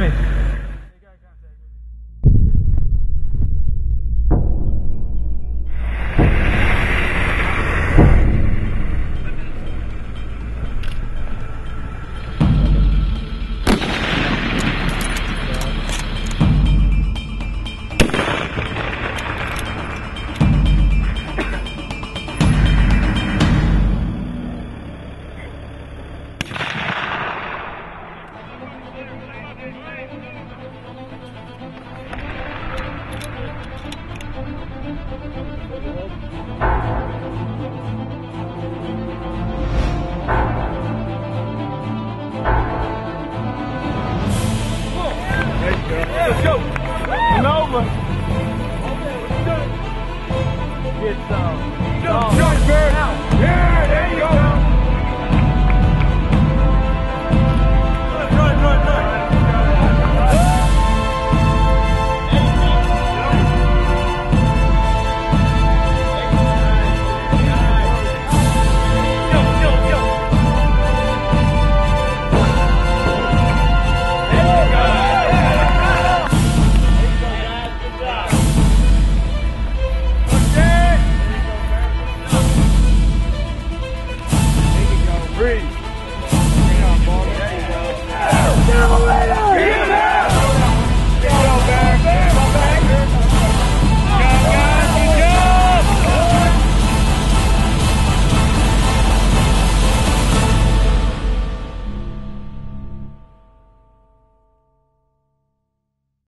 Ahmet. Let's go. And over. Get some. Jump, jump, free.